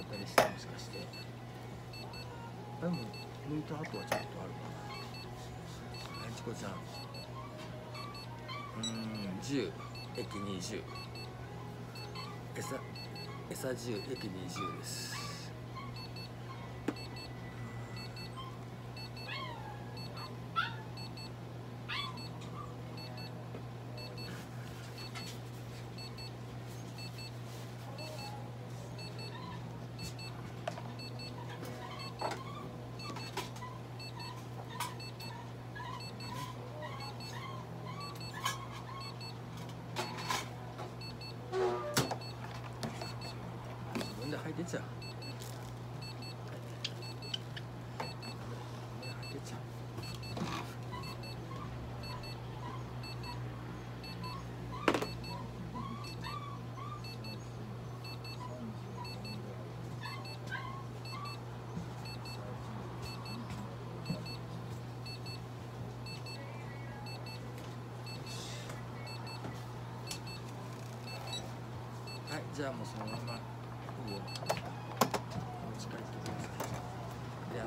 ったりしてもしかして。でも抜いた後はちょっとあるかな。チコちゃんうん10駅20餌餌10駅20です。で履いてっちゃう。履いてっちゃう、じゃあもうそのまま。いいよ。持ち帰ってください。で、あ